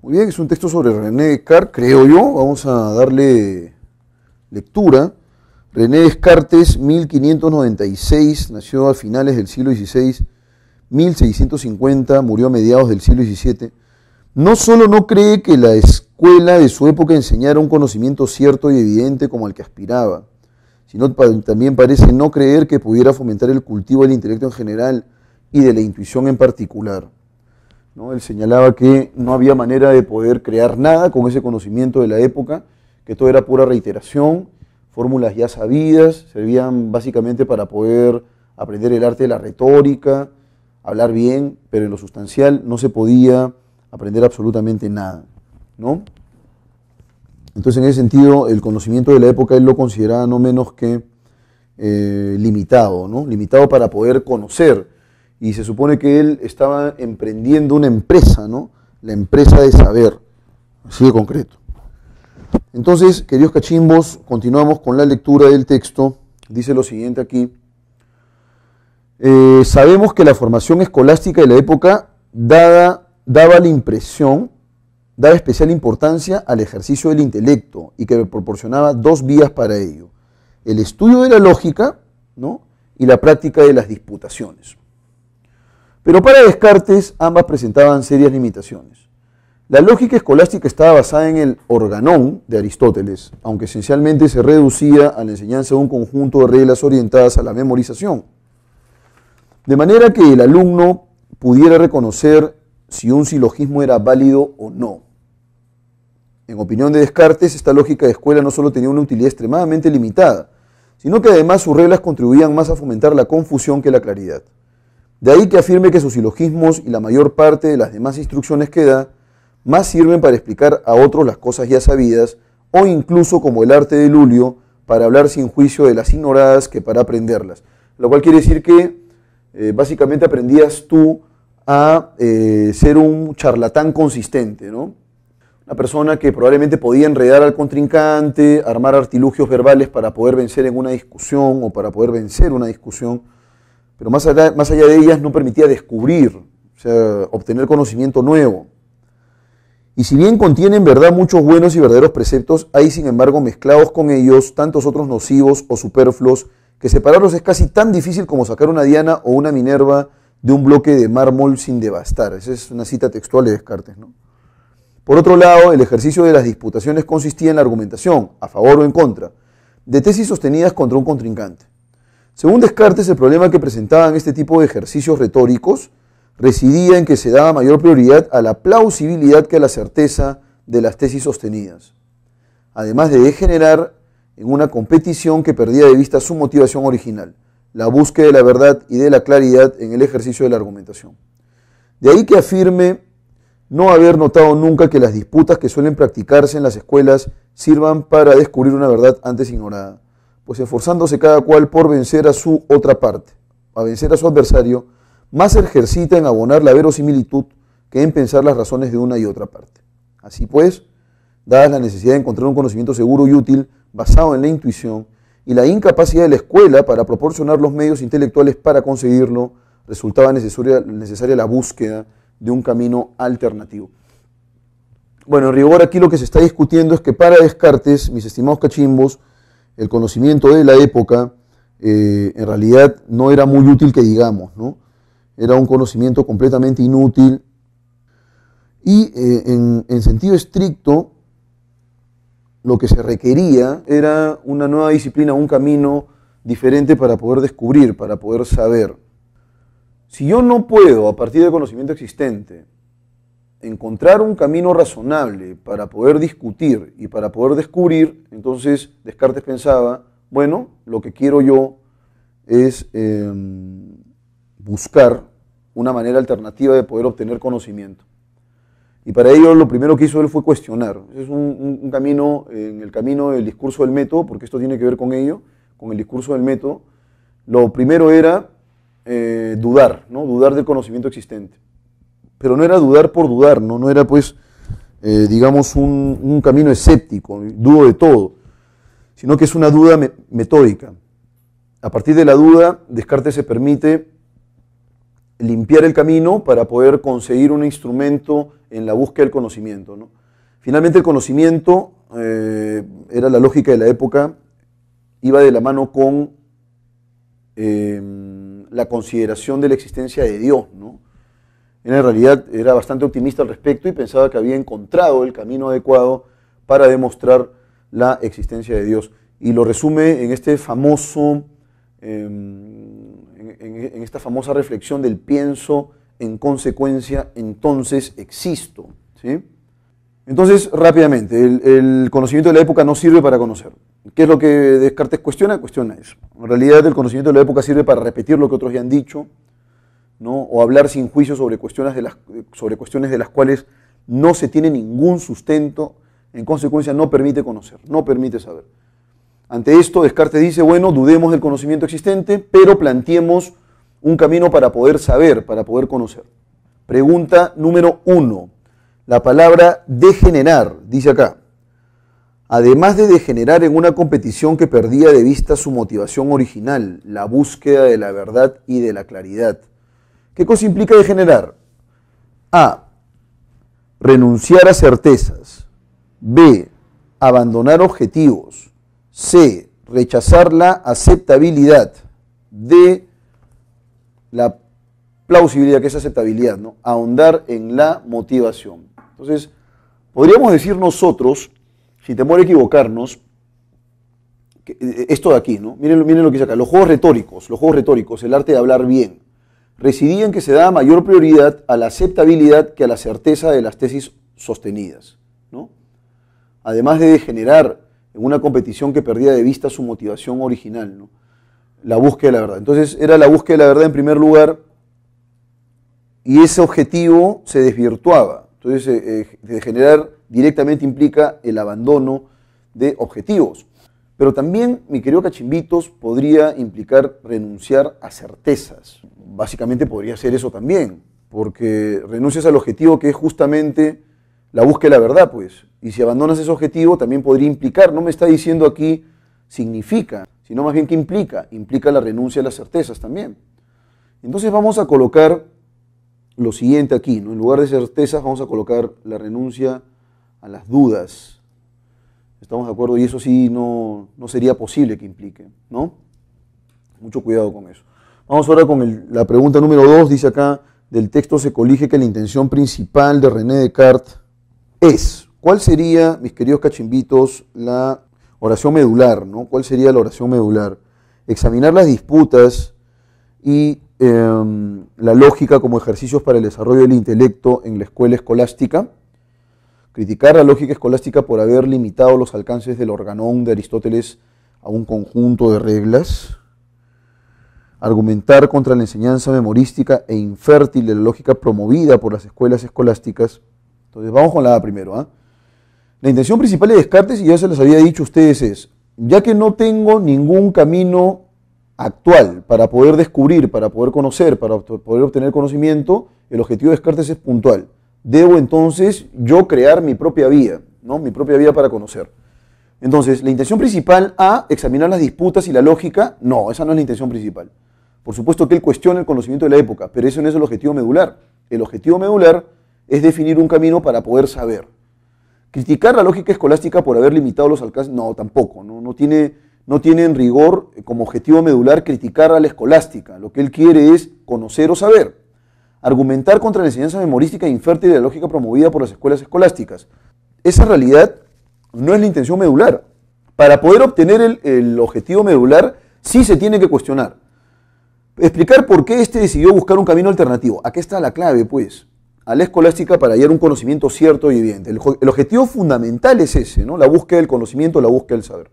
Muy bien, es un texto sobre René Descartes, creo yo. Vamos a darle lectura. René Descartes, 1596, nació a finales del siglo XVI, 1650, murió a mediados del siglo XVII. No solo no cree que la escuela de su época enseñara un conocimiento cierto y evidente como al que aspiraba, sino también parece no creer que pudiera fomentar el cultivo del intelecto en general y de la intuición en particular. Él señalaba que no había manera de poder crear nada con ese conocimiento de la época, que todo era pura reiteración, fórmulas ya sabidas, servían básicamente para poder aprender el arte de la retórica, hablar bien, pero en lo sustancial no se podía aprender absolutamente nada. ¿no? Entonces, en ese sentido, el conocimiento de la época él lo consideraba no menos que eh, limitado, ¿no? limitado para poder conocer y se supone que él estaba emprendiendo una empresa, ¿no? La empresa de saber, así de concreto. Entonces, queridos cachimbos, continuamos con la lectura del texto. Dice lo siguiente aquí. Eh, sabemos que la formación escolástica de la época daba la impresión, daba especial importancia al ejercicio del intelecto y que proporcionaba dos vías para ello. El estudio de la lógica ¿no? y la práctica de las disputaciones. Pero para Descartes ambas presentaban serias limitaciones. La lógica escolástica estaba basada en el organón de Aristóteles, aunque esencialmente se reducía a la enseñanza de un conjunto de reglas orientadas a la memorización. De manera que el alumno pudiera reconocer si un silogismo era válido o no. En opinión de Descartes, esta lógica de escuela no solo tenía una utilidad extremadamente limitada, sino que además sus reglas contribuían más a fomentar la confusión que la claridad. De ahí que afirme que sus silogismos y la mayor parte de las demás instrucciones que da más sirven para explicar a otros las cosas ya sabidas o incluso como el arte de Lulio para hablar sin juicio de las ignoradas que para aprenderlas. Lo cual quiere decir que eh, básicamente aprendías tú a eh, ser un charlatán consistente, ¿no? Una persona que probablemente podía enredar al contrincante, armar artilugios verbales para poder vencer en una discusión o para poder vencer una discusión pero más allá, más allá de ellas no permitía descubrir, o sea, obtener conocimiento nuevo. Y si bien contienen verdad muchos buenos y verdaderos preceptos, hay sin embargo mezclados con ellos tantos otros nocivos o superfluos que separarlos es casi tan difícil como sacar una diana o una minerva de un bloque de mármol sin devastar. Esa es una cita textual de Descartes. ¿no? Por otro lado, el ejercicio de las disputaciones consistía en la argumentación, a favor o en contra, de tesis sostenidas contra un contrincante. Según Descartes, el problema que presentaban este tipo de ejercicios retóricos residía en que se daba mayor prioridad a la plausibilidad que a la certeza de las tesis sostenidas, además de degenerar en una competición que perdía de vista su motivación original, la búsqueda de la verdad y de la claridad en el ejercicio de la argumentación. De ahí que afirme no haber notado nunca que las disputas que suelen practicarse en las escuelas sirvan para descubrir una verdad antes ignorada pues esforzándose cada cual por vencer a su otra parte, a vencer a su adversario, más ejercita en abonar la verosimilitud que en pensar las razones de una y otra parte. Así pues, dada la necesidad de encontrar un conocimiento seguro y útil basado en la intuición y la incapacidad de la escuela para proporcionar los medios intelectuales para conseguirlo, resultaba necesaria, necesaria la búsqueda de un camino alternativo. Bueno, en rigor aquí lo que se está discutiendo es que para Descartes, mis estimados cachimbos, el conocimiento de la época eh, en realidad no era muy útil que digamos, ¿no? Era un conocimiento completamente inútil y eh, en, sentido estricto lo que se requería era una nueva disciplina, un camino diferente para poder descubrir, para poder saber. Si yo no puedo, a partir del conocimiento existente, encontrar un camino razonable para poder discutir y para poder descubrir, entonces Descartes pensaba, bueno, lo que quiero yo es em, buscar una manera alternativa de poder obtener conocimiento. Y para ello lo primero que hizo él fue cuestionar. Es un, camino, en el camino del discurso del método, porque esto tiene que ver con ello, con el discurso del método. Lo primero era eh, dudar, ¿no? dudar del conocimiento existente pero no era dudar por dudar, no, no era pues, eh, digamos, un, camino escéptico, dudo de todo, sino que es una duda metódica. A partir de la duda, Descartes se permite limpiar el camino para poder conseguir un instrumento en la búsqueda del conocimiento. ¿no? Finalmente el conocimiento, eh, era la lógica de la época, iba de la mano con eh, la consideración de la existencia de Dios. ¿No? en realidad era bastante optimista al respecto y pensaba que había encontrado el camino adecuado para demostrar la existencia de Dios. Y lo resume en este famoso, em, en, esta famosa reflexión del pienso, en consecuencia, entonces existo. ¿sí? Entonces, rápidamente, el, el, conocimiento de la época no sirve para conocer. ¿Qué es lo que Descartes cuestiona? Cuestiona eso. En realidad, el conocimiento de la época sirve para repetir lo que otros ya han dicho, o hablar sin juicio sobre cuestiones, de las, sobre cuestiones de las cuales no se tiene ningún sustento, en consecuencia no permite conocer, no permite saber. Ante esto, Descartes dice, bueno, dudemos del conocimiento existente, pero planteemos un camino para poder saber, para poder conocer. Pregunta número uno. La palabra degenerar, dice acá, además de degenerar en una competición que perdía de vista su motivación original, la búsqueda de la verdad y de la claridad, ¿Qué cosa implica degenerar? A. Renunciar a certezas. B. Abandonar objetivos. C. Rechazar la aceptabilidad. D. La plausibilidad, que es aceptabilidad, ¿no? Ahondar en la motivación. Entonces, podríamos decir nosotros, sin temor a equivocarnos, eh, esto de aquí, ¿no? Miren, miren lo que dice acá. Los juegos retóricos, los juegos retóricos, el arte de hablar bien residía en que se daba mayor prioridad a la aceptabilidad que a la certeza de las tesis sostenidas. ¿no? Además de degenerar en una competición que perdía de vista su motivación original, ¿no? la búsqueda de la verdad. Entonces era la búsqueda de la verdad en primer lugar y ese objetivo se desvirtuaba. Entonces eh, eh, degenerar directamente implica el abandono de objetivos. Pero también, mi querido Cachimbitos, podría implicar renunciar a certezas. Básicamente podría ser eso también, porque renuncias al objetivo que es justamente la búsqueda de la verdad, pues. Y si abandonas ese objetivo, también podría implicar, no me está diciendo aquí significa, sino más bien que implica, implica la renuncia a las certezas también. Entonces vamos a colocar lo siguiente aquí, ¿no? En lugar de certezas vamos a colocar la renuncia a las dudas. ¿Estamos de acuerdo? Y eso sí no, sería posible que implique, ¿no? Mucho cuidado con eso. Vamos ahora con la pregunta número dos. Dice acá, del texto se colige que la intención principal de René Descartes es, ¿cuál sería, mis queridos cachimbitos, la oración medular, ¿no? ¿Cuál sería la oración medular? Examinar las disputas y em, la lógica como ejercicios para el desarrollo del intelecto en la escuela escolástica criticar la lógica escolástica por haber limitado los alcances del organón de Aristóteles a un conjunto de reglas, argumentar contra la enseñanza memorística e infértil de la lógica promovida por las escuelas escolásticas. Entonces vamos con la A primero. ¿ah? La intención principal de Descartes, y ya se les había dicho a ustedes, es, ya que no tengo ningún camino actual para poder descubrir, para poder conocer, para poder obtener conocimiento, el objetivo de Descartes es puntual debo entonces yo crear mi propia vía, ¿no? mi propia vía para conocer. Entonces, la intención principal, A, examinar las disputas y la lógica, no, esa no es la intención principal. Por supuesto que él cuestiona el conocimiento de la época, pero eso no es el objetivo medular. El objetivo medular es definir un camino para poder saber. Criticar la lógica escolástica por haber limitado los alcances, no, tampoco, no, no, tiene, no tiene en rigor como objetivo medular criticar a la escolástica. Lo que él quiere es conocer o saber argumentar contra la enseñanza memorística infértil de la lógica promovida por las escuelas escolásticas. Esa realidad no es la intención medular. Para poder obtener el, objetivo medular, sí se tiene que cuestionar. Explicar por qué éste decidió buscar un camino alternativo. Aquí está la clave, pues, a la escolástica para hallar un conocimiento cierto y evidente. El, el objetivo fundamental es ese, ¿no? La búsqueda del conocimiento, la búsqueda del saber.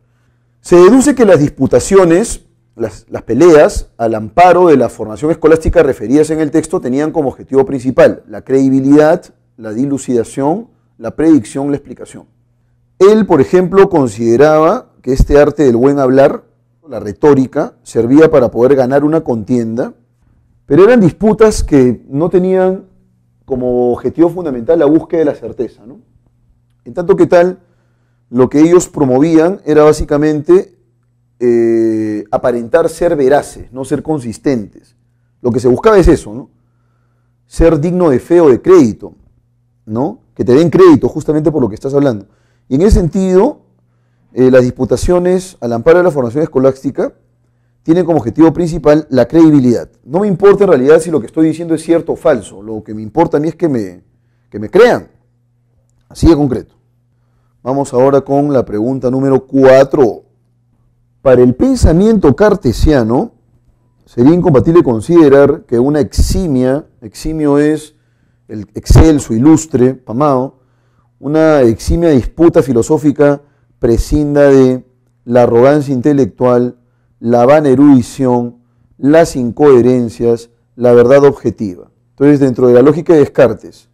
Se deduce que las disputaciones las, peleas al amparo de la formación escolástica referidas en el texto tenían como objetivo principal la credibilidad, la dilucidación, la predicción, la explicación. Él, por ejemplo, consideraba que este arte del buen hablar, la retórica, servía para poder ganar una contienda, pero eran disputas que no tenían como objetivo fundamental la búsqueda de la certeza. En tanto que tal, lo que ellos promovían era básicamente eh, aparentar ser veraces, no ser consistentes. Lo que se buscaba es eso, ¿no? Ser digno de fe o de crédito. ¿no? Que te den crédito justamente por lo que estás hablando. Y en ese sentido, eh, las disputaciones al amparo de la formación escolástica tienen como objetivo principal la credibilidad. No me importa en realidad si lo que estoy diciendo es cierto o falso, lo que me importa a mí es que me, que me crean. Así de concreto. Vamos ahora con la pregunta número 4. Para el pensamiento cartesiano, sería incompatible considerar que una eximia, eximio es el excelso, ilustre, pamado, una eximia disputa filosófica prescinda de la arrogancia intelectual, la vana erudición, las incoherencias, la verdad objetiva. Entonces, dentro de la lógica de Descartes,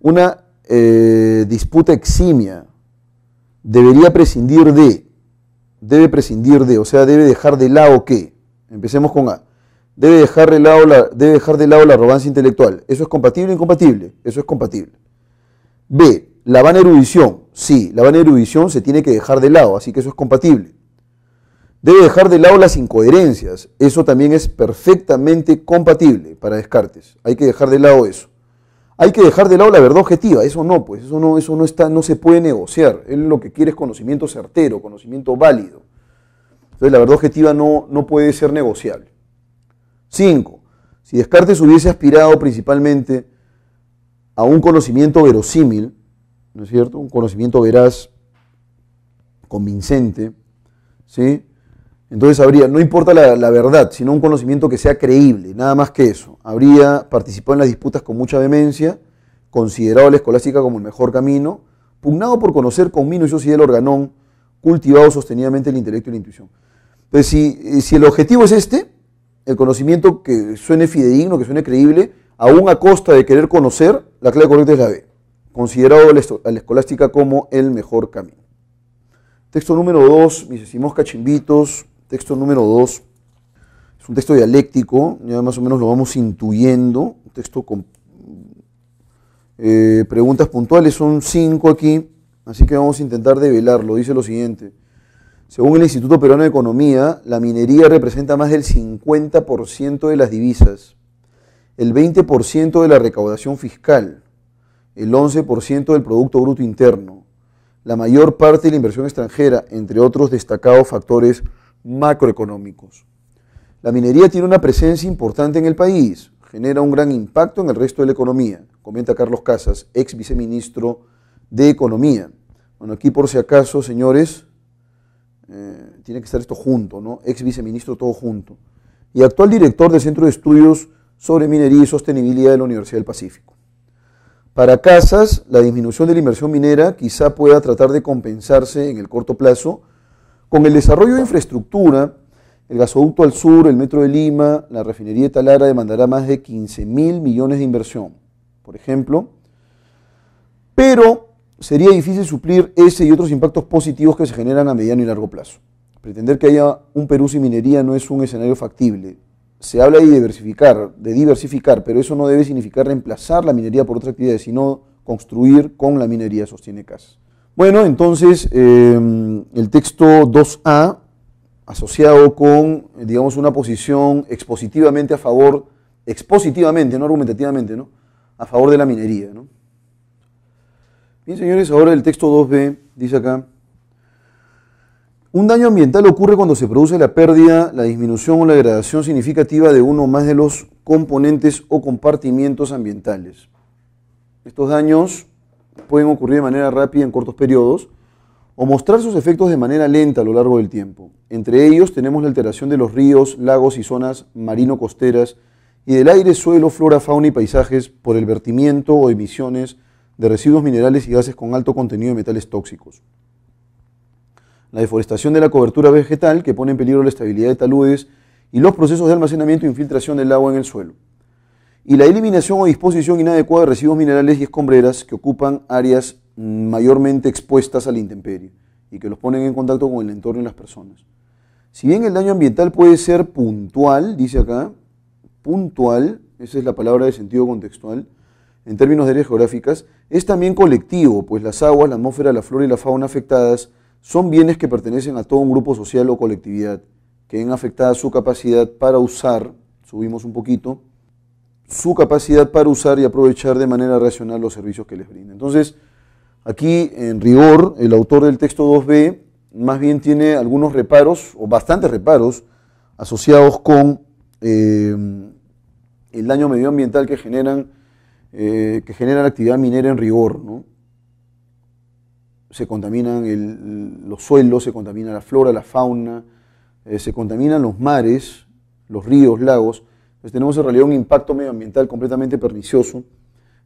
una eh, disputa eximia debería prescindir de, debe prescindir de, o sea, debe dejar de lado qué. Empecemos con A. Debe dejar de lado la, debe dejar de lado la arrogancia intelectual. ¿Eso es compatible o incompatible? Eso es compatible. B. La vana erudición. Sí, la vana erudición se tiene que dejar de lado, así que eso es compatible. Debe dejar de lado las incoherencias. Eso también es perfectamente compatible para Descartes. Hay que dejar de lado eso. Hay que dejar de lado la verdad objetiva. Eso no, pues eso no, eso no está, no se puede negociar. Él lo que quiere es conocimiento certero, conocimiento válido. Entonces la verdad objetiva no, no puede ser negociable. Cinco, si Descartes hubiese aspirado principalmente a un conocimiento verosímil, ¿no es cierto? Un conocimiento veraz, convincente, ¿sí? Entonces habría, no importa la, verdad, sino un conocimiento que sea creíble, nada más que eso. Habría participado en las disputas con mucha vehemencia, considerado la escolástica como el mejor camino, pugnado por conocer con minuciosidad y el organón, cultivado sostenidamente el intelecto y la intuición. Entonces, si, si el objetivo es este, el conocimiento que suene fidedigno, que suene creíble, aún a costa de querer conocer, la clave correcta es la B, considerado a la escolástica como el mejor camino. Texto número 2, mis estimados cachimbitos, texto número 2, es un texto dialéctico, ya más o menos lo vamos intuyendo, un texto con eh, preguntas puntuales, son cinco aquí, así que vamos a intentar develarlo. Dice lo siguiente. Según el Instituto Peruano de Economía, la minería representa más del 50% de las divisas, el 20% de la recaudación fiscal, el 11% del Producto Bruto Interno, la mayor parte de la inversión extranjera, entre otros destacados factores macroeconómicos. La minería tiene una presencia importante en el país, genera un gran impacto en el resto de la economía, comenta Carlos Casas, ex viceministro de Economía. Bueno, aquí por si acaso, señores, eh, tiene que estar esto junto, ¿no? Ex viceministro todo junto. Y actual director del Centro de Estudios sobre Minería y Sostenibilidad de la Universidad del Pacífico. Para Casas, la disminución de la inversión minera quizá pueda tratar de compensarse en el corto plazo con el desarrollo de infraestructura. El gasoducto al sur, el metro de Lima, la refinería de Talara demandará más de 15 mil millones de inversión, por ejemplo. Pero sería difícil suplir ese y otros impactos positivos que se generan a mediano y largo plazo. Pretender que haya un Perú sin minería no es un escenario factible. Se habla de diversificar, de diversificar, pero eso no debe significar reemplazar la minería por otras actividades, sino construir con la minería, sostiene Casas. Bueno, entonces eh, el texto 2A, asociado con, digamos, una posición expositivamente a favor, expositivamente, no argumentativamente, ¿no? A favor de la minería, ¿no? Bien, señores, ahora el texto 2b dice acá, un daño ambiental ocurre cuando se produce la pérdida, la disminución o la degradación significativa de uno o más de los componentes o compartimientos ambientales. Estos daños pueden ocurrir de manera rápida en cortos periodos o mostrar sus efectos de manera lenta a lo largo del tiempo. Entre ellos tenemos la alteración de los ríos, lagos y zonas marino-costeras y del aire, suelo, flora, fauna y paisajes por el vertimiento o emisiones de residuos minerales y gases con alto contenido de metales tóxicos. La deforestación de la cobertura vegetal, que pone en peligro la estabilidad de taludes, y los procesos de almacenamiento e infiltración del agua en el suelo. Y la eliminación o disposición inadecuada de residuos minerales y escombreras que ocupan áreas mayormente expuestas a la intemperie y que los ponen en contacto con el entorno y las personas. Si bien el daño ambiental puede ser puntual, dice acá, puntual, esa es la palabra de sentido contextual, en términos de áreas geográficas, es también colectivo, pues las aguas, la atmósfera, la flora y la fauna afectadas son bienes que pertenecen a todo un grupo social o colectividad, que ven afectada su capacidad para usar, subimos un poquito, su capacidad para usar y aprovechar de manera racional los servicios que les brinda. Entonces, aquí en rigor, el autor del texto 2b más bien tiene algunos reparos, o bastantes reparos, asociados con eh, el daño medioambiental que generan, eh, que genera la actividad minera en rigor. ¿no? Se contaminan los suelos, se contamina la flora, la fauna, eh, se contaminan los mares, los ríos, lagos. Entonces tenemos en realidad un impacto medioambiental completamente pernicioso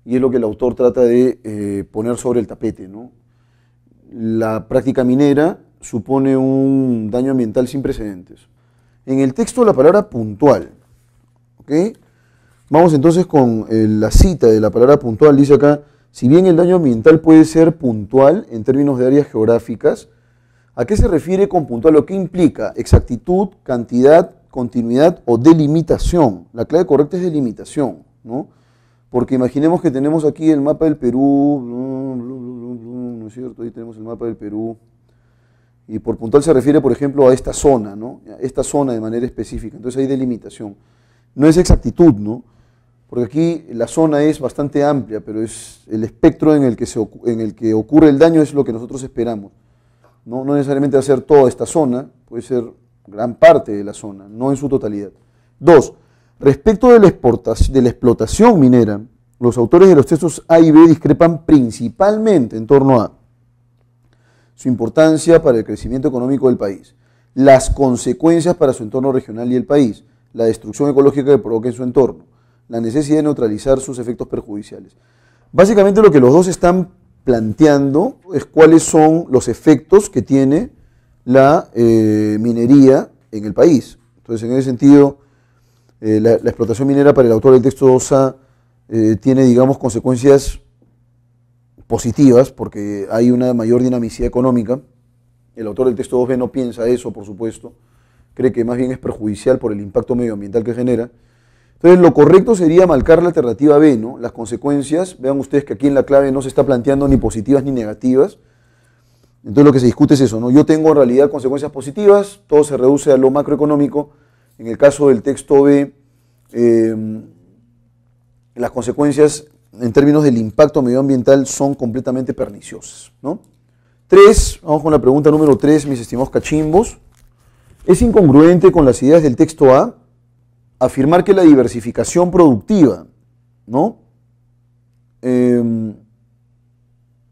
y es lo que el autor trata de poner sobre el tapete. ¿no? La práctica minera supone un daño ambiental sin precedentes. En el texto la palabra puntual. Vamos entonces con eh, la cita de la palabra puntual. Dice acá, si bien el daño ambiental puede ser puntual en términos de áreas geográficas, ¿a qué se refiere con puntual? Lo que implica exactitud, cantidad, continuidad o delimitación. La clave correcta es delimitación, ¿no? Porque imaginemos que tenemos aquí el mapa del Perú, ¿no es cierto? Ahí tenemos el mapa del Perú. Y por puntual se refiere, por ejemplo, a esta zona, ¿no? Esta zona de manera específica. Entonces hay delimitación. No es exactitud, ¿no? Porque aquí la zona es bastante amplia, pero es el espectro en el que, se, en el que ocurre el daño es lo que nosotros esperamos. ¿no? no necesariamente va a ser toda esta zona, puede ser gran parte de la zona, no en su totalidad. Dos, respecto de la, de la explotación minera, los autores de los textos A y B discrepan principalmente en torno a su importancia para el crecimiento económico del país, las consecuencias para su entorno regional y el país, la destrucción ecológica que provoca en su entorno, la necesidad de neutralizar sus efectos perjudiciales. Básicamente lo que los dos están planteando es cuáles son los efectos que tiene la eh, minería en el país. Entonces, en ese sentido, eh, la, explotación minera para el autor del texto 2A eh, tiene, digamos, consecuencias positivas, porque hay una mayor dinamicidad económica. El autor del texto 2B no piensa eso, por supuesto. Cree que más bien es perjudicial por el impacto medioambiental que genera. Entonces, lo correcto sería marcar la alternativa B, ¿no? Las consecuencias, vean ustedes que aquí en la clave no se está planteando ni positivas ni negativas. Entonces, lo que se discute es eso, ¿no? Yo tengo en realidad consecuencias positivas, todo se reduce a lo macroeconómico. En el caso del texto B, eh, las consecuencias en términos del impacto medioambiental son completamente perniciosas. ¿no? Tres, vamos con la pregunta número tres, mis estimados cachimbos. ¿Es incongruente con las ideas del texto A afirmar que la diversificación productiva, ¿no? Em,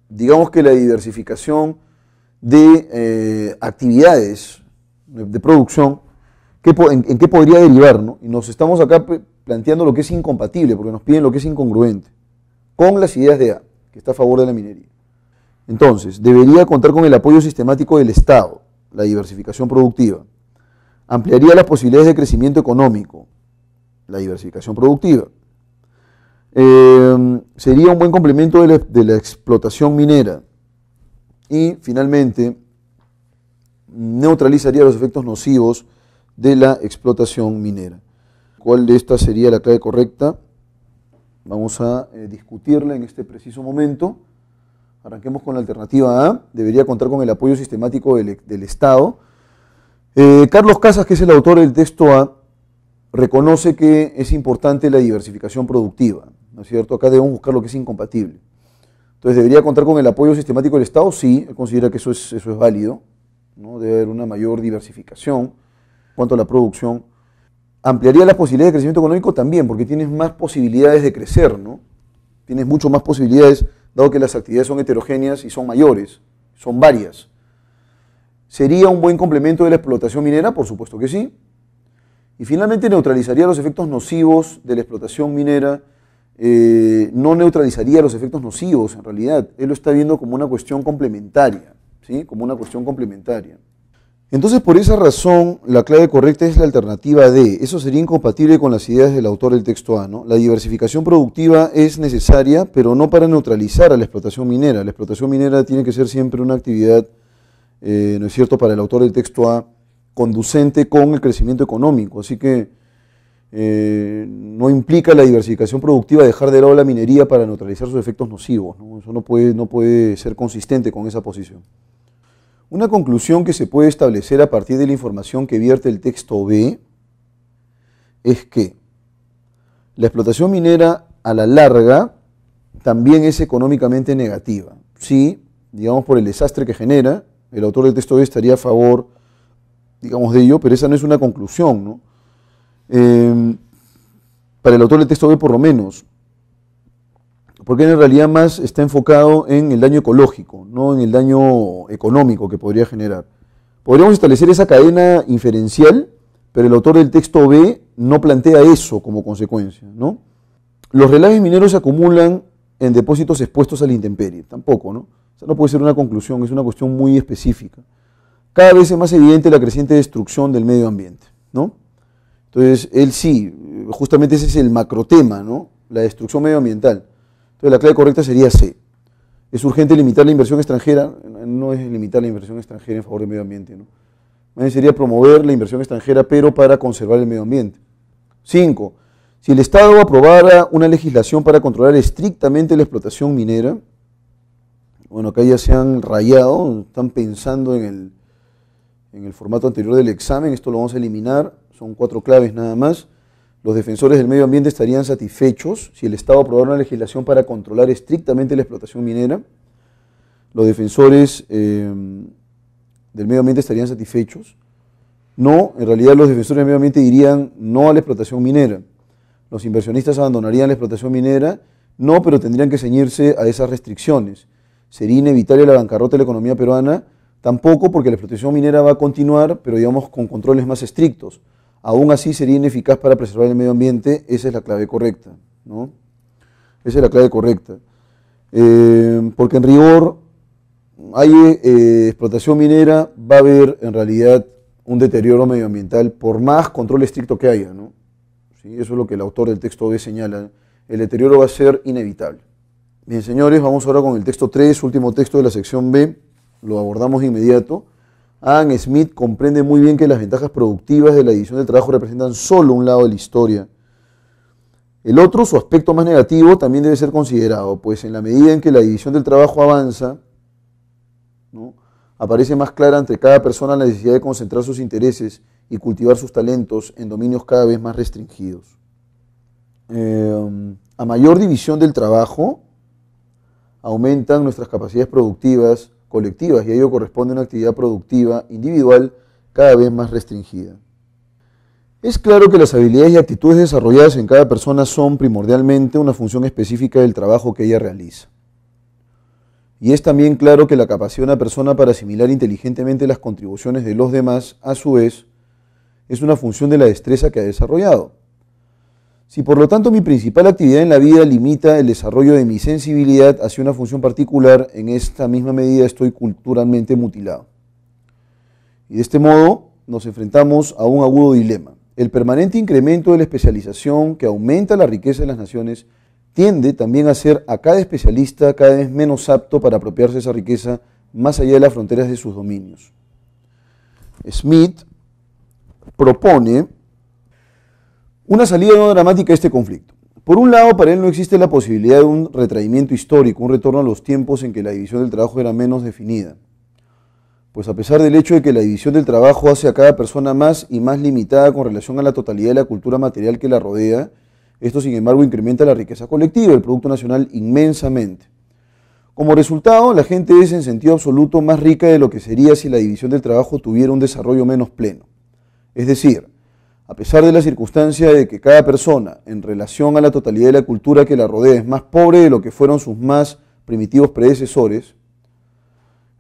digamos que la diversificación de eh, actividades de, producción, en, en, qué podría derivar? ¿no? Y nos estamos acá planteando lo que es incompatible, porque nos piden lo que es incongruente con las ideas de A, que está a favor de la minería. Entonces, debería contar con el apoyo sistemático del Estado, la diversificación productiva. Ampliaría las posibilidades de crecimiento económico, la diversificación productiva. Eh, sería un buen complemento de la, explotación minera. Y finalmente, neutralizaría los efectos nocivos de la explotación minera. ¿Cuál de estas sería la clave correcta? Vamos a eh, discutirla en este preciso momento. Arranquemos con la alternativa A. Debería contar con el apoyo sistemático del, Estado. Eh, Carlos Casas, que es el autor del texto A, reconoce que es importante la diversificación productiva. ¿No es cierto? Acá debemos buscar lo que es incompatible. Entonces, ¿debería contar con el apoyo sistemático del Estado? Sí, considera que eso es, eso es válido. ¿no? Debe haber una mayor diversificación en cuanto a la producción ampliaría las posibilidades de crecimiento económico también, porque tienes más posibilidades de crecer, ¿no? Tienes mucho más posibilidades, dado que las actividades son heterogéneas y son mayores, son varias. ¿Sería un buen complemento de la explotación minera? Por supuesto que sí. Y finalmente neutralizaría los efectos nocivos de la explotación minera. Eh, no neutralizaría los efectos nocivos, en realidad. Él lo está viendo como una cuestión complementaria, ¿sí? Como una cuestión complementaria. Entonces, por esa razón, la clave correcta es la alternativa D. Eso sería incompatible con las ideas del autor del texto A. La diversificación productiva es necesaria, pero no para neutralizar a la explotación minera. La explotación minera tiene que ser siempre una actividad, eh, ¿no es cierto?, para el autor del texto A, conducente con el crecimiento económico. Así que eh, no implica la diversificación productiva dejar de lado la minería para neutralizar sus efectos nocivos. Eso no puede, no puede ser consistente con esa posición. Una conclusión que se puede establecer a partir de la información que vierte el texto B es que La explotación minera a la larga también es económicamente negativa. Sí, digamos por el desastre que genera, el autor del texto B estaría a favor, digamos, de ello, pero esa no es una conclusión, ¿no? Eh, para el autor del texto B por lo menos, porque en realidad más está enfocado en el daño ecológico, no en el daño económico que podría generar. Podríamos establecer esa cadena inferencial, pero el autor del texto B no plantea eso como consecuencia. ¿no? Los relaves mineros se acumulan en depósitos expuestos a la intemperie, tampoco, ¿no? O sea, no puede ser una conclusión, es una cuestión muy específica. Cada vez es más evidente la creciente destrucción del medio ambiente, ¿no? Entonces, él sí, justamente ese es el macrotema, ¿no? La destrucción medioambiental. Entonces, la clave correcta sería C. Es urgente limitar la inversión extranjera, no es limitar la inversión extranjera en favor del medio ambiente, ¿no? Más sería promover la inversión extranjera, pero para conservar el medio ambiente. Cinco, si el Estado aprobara una legislación para controlar estrictamente la explotación minera, bueno, acá ya se han rayado, están pensando en el, en el formato anterior del examen, esto lo vamos a eliminar, son cuatro claves nada más. Los defensores del medio ambiente estarían satisfechos si el Estado aprobara una legislación para controlar estrictamente la explotación minera. Los defensores eh, del medio ambiente estarían satisfechos. No, en realidad los defensores del medio ambiente dirían no a la explotación minera. Los inversionistas abandonarían la explotación minera. No, pero tendrían que ceñirse a esas restricciones. Sería inevitable la bancarrota de la economía peruana. Tampoco porque la explotación minera va a continuar, pero digamos con controles más estrictos aún así sería ineficaz para preservar el medio ambiente, esa es la clave correcta. ¿no? Esa es la clave correcta. Eh, porque en rigor hay eh, explotación minera, va a haber en realidad un deterioro medioambiental por más control estricto que haya. ¿no? ¿Sí? Eso es lo que el autor del texto B señala. El deterioro va a ser inevitable. Bien, señores, vamos ahora con el texto 3, último texto de la sección B. Lo abordamos inmediato. Adam Smith comprende muy bien que las ventajas productivas de la división del trabajo representan solo un lado de la historia. El otro, su aspecto más negativo, también debe ser considerado, pues en la medida en que la división del trabajo avanza, aparece más clara entre cada persona la necesidad de concentrar sus intereses y cultivar sus talentos en dominios cada vez más restringidos. Eh, a mayor división del trabajo, aumentan nuestras capacidades productivas, colectivas y a ello corresponde una actividad productiva individual cada vez más restringida. Es claro que las habilidades y actitudes desarrolladas en cada persona son primordialmente una función específica del trabajo que ella realiza. Y es también claro que la capacidad de una persona para asimilar inteligentemente las contribuciones de los demás, a su vez, es una función de la destreza que ha desarrollado. Si por lo tanto mi principal actividad en la vida limita el desarrollo de mi sensibilidad hacia una función particular, en esta misma medida estoy culturalmente mutilado. Y de este modo nos enfrentamos a un agudo dilema. El permanente incremento de la especialización que aumenta la riqueza de las naciones tiende también a hacer a cada especialista cada vez menos apto para apropiarse de esa riqueza más allá de las fronteras de sus dominios. Smith propone una salida no dramática a este conflicto. Por un lado, para él no existe la posibilidad de un retraimiento histórico, un retorno a los tiempos en que la división del trabajo era menos definida. Pues a pesar del hecho de que la división del trabajo hace a cada persona más y más limitada con relación a la totalidad de la cultura material que la rodea, esto sin embargo incrementa la riqueza colectiva, el Producto Nacional inmensamente. Como resultado, la gente es en sentido absoluto más rica de lo que sería si la división del trabajo tuviera un desarrollo menos pleno. Es decir, a pesar de la circunstancia de que cada persona, en relación a la totalidad de la cultura que la rodea, es más pobre de lo que fueron sus más primitivos predecesores,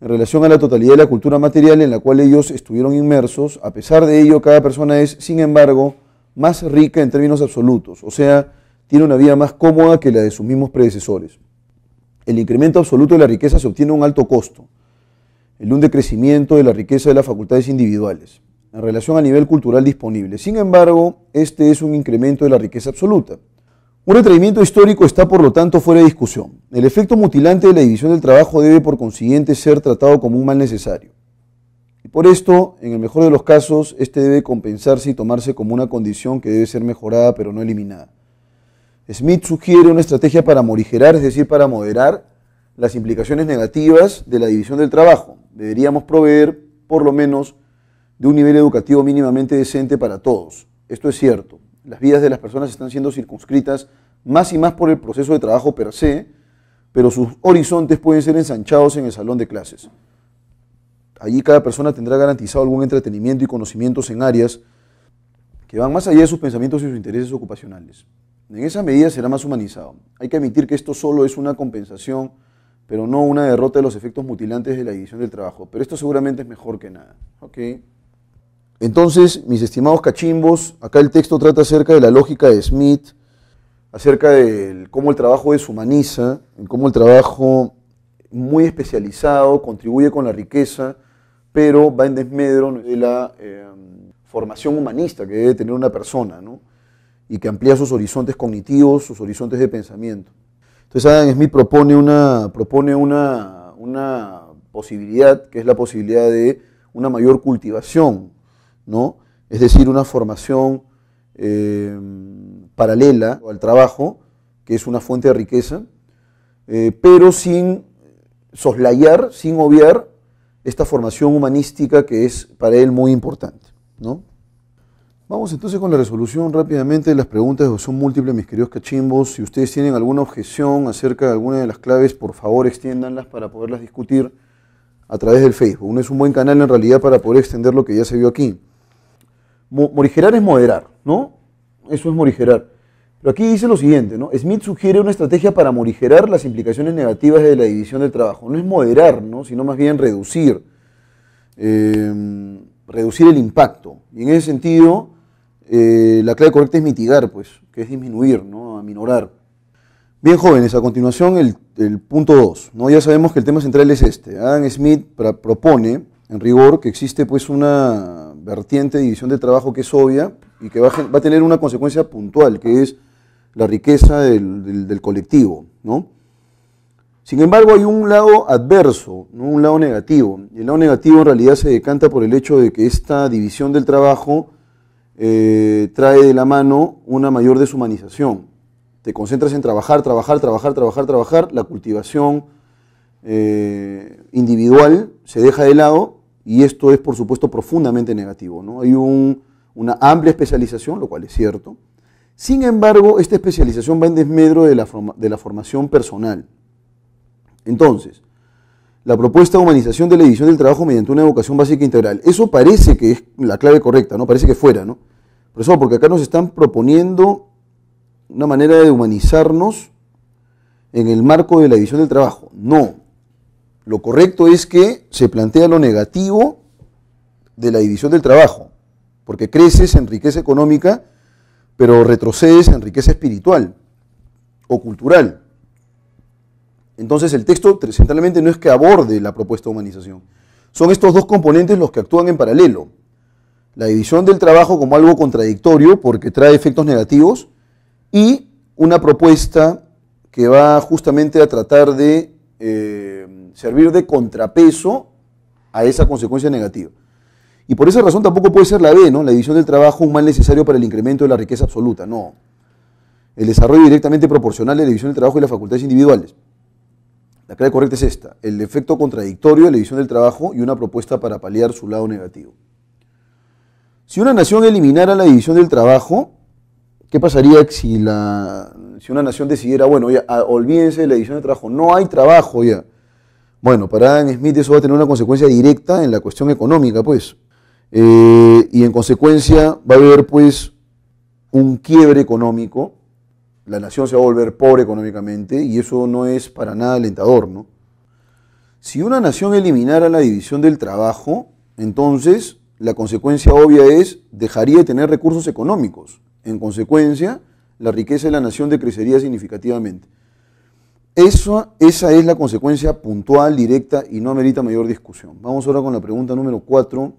en relación a la totalidad de la cultura material en la cual ellos estuvieron inmersos, a pesar de ello, cada persona es, sin embargo, más rica en términos absolutos, o sea, tiene una vida más cómoda que la de sus mismos predecesores. El incremento absoluto de la riqueza se obtiene a un alto costo, el un decrecimiento de la riqueza de las facultades individuales en relación a nivel cultural disponible. Sin embargo, este es un incremento de la riqueza absoluta. Un retraimiento histórico está, por lo tanto, fuera de discusión. El efecto mutilante de la división del trabajo debe, por consiguiente, ser tratado como un mal necesario. Y por esto, en el mejor de los casos, este debe compensarse y tomarse como una condición que debe ser mejorada pero no eliminada. Smith sugiere una estrategia para morigerar, es decir, para moderar las implicaciones negativas de la división del trabajo. Deberíamos proveer, por lo menos, de un nivel educativo mínimamente decente para todos. Esto es cierto. las vidas de las personas están siendo circunscritas más y más por el proceso de trabajo per se, pero sus horizontes pueden ser ensanchados en el salón de clases. Allí cada persona tendrá garantizado algún entretenimiento y conocimientos en áreas que van más allá de sus pensamientos y sus intereses ocupacionales. En esa medida será más humanizado. Hay que admitir que esto solo es una compensación, pero no una derrota de los efectos mutilantes de la división del trabajo. Pero esto seguramente es mejor que nada. Entonces, mis estimados cachimbos, acá el texto trata acerca de la lógica de Smith, acerca de cómo el trabajo deshumaniza, cómo el trabajo muy especializado contribuye con la riqueza, pero va en desmedro de la eh, formación humanista que debe tener una persona, ¿no? y que amplía sus horizontes cognitivos, sus horizontes de pensamiento. Entonces Adam Smith propone una, una posibilidad, que es la posibilidad de una mayor cultivación, ¿no? es decir, una formación eh, paralela al trabajo, que es una fuente de riqueza, eh, pero sin soslayar, sin obviar esta formación humanística que es para él muy importante. ¿no? Vamos entonces con la resolución rápidamente. Las preguntas son múltiples, mis queridos cachimbos. Si ustedes tienen alguna objeción acerca de alguna de las claves, por favor extiéndanlas para poderlas discutir a través del Facebook. Uno es un buen canal en realidad para poder extender lo que ya se vio aquí. Morigerar es moderar, ¿no? Eso es morigerar. Pero aquí dice lo siguiente, ¿no? Smith sugiere una estrategia para morigerar las implicaciones negativas de la división del trabajo. No es moderar, ¿no? Sino más bien reducir. Eh, reducir el impacto. Y en ese sentido, eh, la clave correcta es mitigar, pues, que es disminuir, ¿no? aminorar. Bien, jóvenes, a continuación el, punto 2. ¿no? Ya sabemos que el tema central es este. Adam Smith propone, en rigor, que existe pues, una vertiente de división de trabajo que es obvia y que va a, tener una consecuencia puntual, que es la riqueza del, colectivo. ¿no? Sin embargo, hay un lado adverso, ¿no? un lado negativo. Y el lado negativo en realidad se decanta por el hecho de que esta división del trabajo eh, trae de la mano una mayor deshumanización. Te concentras en trabajar, trabajar, trabajar, trabajar, trabajar, la cultivación eh, individual se deja de lado y esto es por supuesto profundamente negativo. ¿no? Hay una amplia especialización, lo cual es cierto. Sin embargo, esta especialización va en desmedro de la, de la formación personal. Entonces, la propuesta de humanización de la edición del trabajo mediante una educación básica integral. Eso parece que es la clave correcta, ¿no? Parece que fuera, ¿no? Por eso, porque acá nos están proponiendo una manera de humanizarnos en el marco de la edición del trabajo. No. Lo correcto es que se plantea lo negativo de la división del trabajo, porque creces en riqueza económica, pero retrocedes en riqueza espiritual o cultural. Entonces el texto centralmente no es que aborde la propuesta de humanización. Son estos dos componentes los que actúan en paralelo. La división del trabajo como algo contradictorio porque trae efectos negativos y una propuesta que va justamente a tratar de eh, servir de contrapeso a esa consecuencia negativa. Y por esa razón tampoco puede ser la B, ¿no? La división del trabajo un mal necesario para el incremento de la riqueza absoluta. No. El desarrollo directamente proporcional de la división del trabajo y las facultades individuales. La clave correcta es esta, el efecto contradictorio de la división del trabajo y una propuesta para paliar su lado negativo. Si una nación eliminara la división del trabajo, ¿qué pasaría si, la, si una nación decidiera, bueno, ya, ah, olvídense de la división del trabajo, no hay trabajo ya? Bueno, para Adam Smith eso va a tener una consecuencia directa en la cuestión económica, pues. Eh, y en consecuencia va a haber, pues, un quiebre económico la nación se va a volver pobre económicamente y eso no es para nada alentador, ¿no? Si una nación eliminara la división del trabajo, entonces la consecuencia obvia es dejaría de tener recursos económicos. En consecuencia, la riqueza de la nación decrecería significativamente. Eso, esa es la consecuencia puntual, directa y no amerita mayor discusión. Vamos ahora con la pregunta número 4.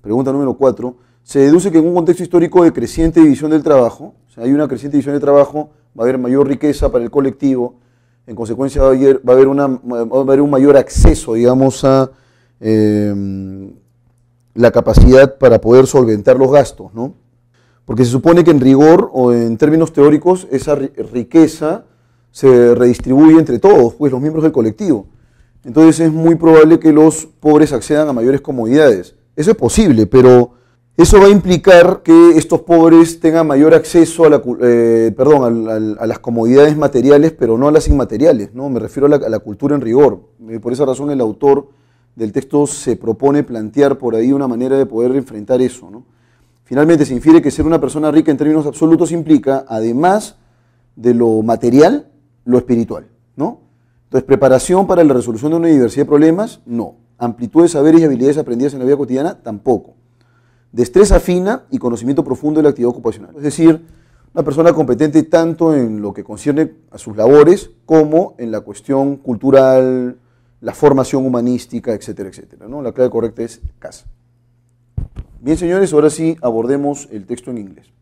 Pregunta número 4. Se deduce que en un contexto histórico de creciente división del trabajo, hay una creciente división de trabajo, va a haber mayor riqueza para el colectivo, en consecuencia va a haber, una, va a haber un mayor acceso, digamos, a em, la capacidad para poder solventar los gastos, ¿no? Porque se supone que en rigor o en términos teóricos esa riqueza se redistribuye entre todos, pues los miembros del colectivo. Entonces es muy probable que los pobres accedan a mayores comodidades. Eso es posible, pero Eso va a implicar que estos pobres tengan mayor acceso a, la, eh, a, las comodidades materiales, pero no a las inmateriales. ¿no? Me refiero a la, cultura en rigor. Eh, por esa razón el autor del texto se propone plantear por ahí una manera de poder enfrentar eso. Finalmente se infiere que ser una persona rica en términos absolutos implica, además de lo material, lo espiritual. ¿no? Entonces, preparación para la resolución de una diversidad de problemas, no. Amplitud de saberes y habilidades aprendidas en la vida cotidiana, tampoco destreza fina y conocimiento profundo de la actividad ocupacional. Es decir, una persona competente tanto en lo que concierne a sus labores como en la cuestión cultural, la formación humanística, etcétera, etcétera. ¿no? La clave correcta es casa. Bien, señores, ahora sí abordemos el texto en inglés.